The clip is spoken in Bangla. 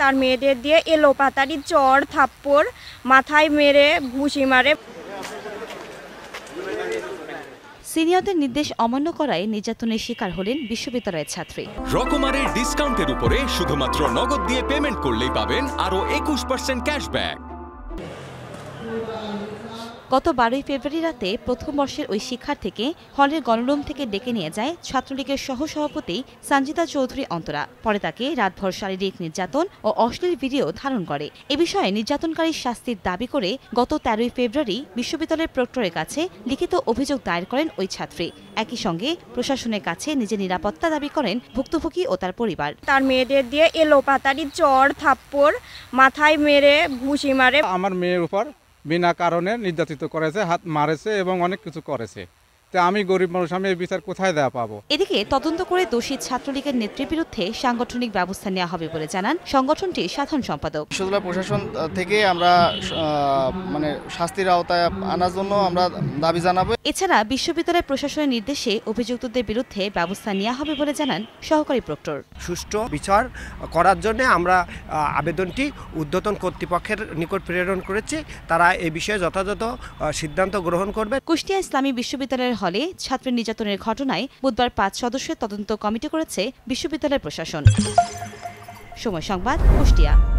তার মেয়েদের দিয়ে এলো পাতারি চর থাপ্পড় মাথায় মেরে ঘুষি মারে। সিনিয়রদের নির্দেশ অমান্য করায় নির্যাতনের শিকার হলেন বিশ্ববিদ্যালয়ের ছাত্রী। রকমারের ডিসকাউন্টের উপরে শুধুমাত্র নগদ দিয়ে পেমেন্ট করলেই পাবেন আরও একুশ পার্সেন্ট ক্যাশব্যাক গত বারোই ফেব্রুয়ারি রাতে প্রথম বর্ষের ওই শিক্ষার্থীকে হলের গণরুম থেকে ডেকে নিয়ে যায় ছাত্রলীগের সহসভাপতি সঞ্জিতা চৌধুরী অন্তরা। পরে তাকে রাতভর শারীরিক নির্যাতন ও অশ্লীল ভিডিও ধারণ করে। এ বিষয়ে নির্যাতনকারীর শাস্তির দাবি করে গত তেরোই ফেব্রুয়ারি বিশ্ববিদ্যালয়ের প্রক্টরের কাছে লিখিত অভিযোগ দায়ের করেন ওই ছাত্রী। একই সঙ্গে প্রশাসনের কাছে নিজের নিরাপত্তা দাবি করেন ভুক্তভোগী ও তার পরিবার। তার মেয়েদের দিয়ে এলো পাতারি চর থাপ্পড় মাথায় মেরে ঘুষি মারে। আমার মেয়ের উপর বিনা কারণে নির্যাতিত করেছে হাত মারেছে এবং অনেক কিছু করেছে। তো আমি গরিব মানুষ আমি এই বিচার কোথায় দেওয়া পাবো? এদিকে তদন্ত করে দোষী ছাত্রলীগের নেত্রীর বিরুদ্ধে সাংগঠনিক ব্যবস্থা নেওয়া হবে বলে জানান সংগঠনটির সাধারণ সম্পাদক। বিশ্ববিদ্যালয় প্রশাসন থেকে আমরা মানে শাস্তির আওতায় আনার জন্য আমরা দাবি জানাব। এছাড়া বিশ্ববিদ্যালয় প্রশাসনের নির্দেশে অভিযুক্তদের বিরুদ্ধে ব্যবস্থা নেওয়া হবে বলে জানান সহকারী প্রক্টর। সুষ্ঠু বিচার করার জন্য আমরা আবেদনটি ঊর্ধ্বতন কর্তৃপক্ষের নিকট প্রেরণ করেছি। তারা এই বিষয়ে যথাযথ সিদ্ধান্ত গ্রহণ করবে। কুষ্টিয়া ইসলামী বিশ্ববিদ্যালয়ের হলে ছাত্রের নির্যাতনের ঘটনায় বুধবার পাঁচ সদস্যের তদন্ত কমিটি করেছে বিশ্ববিদ্যালয় প্রশাসন। সময় সংবাদ কুষ্টিয়া।